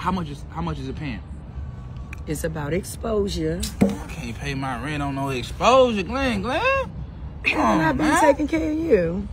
how much is how much is it paying? It's about exposure. I can't pay my rent on no exposure, Glenn. Glenn, I've been taking care of you.